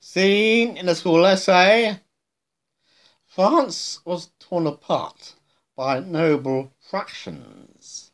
Seen in a school essay, France was torn apart by noble fractions.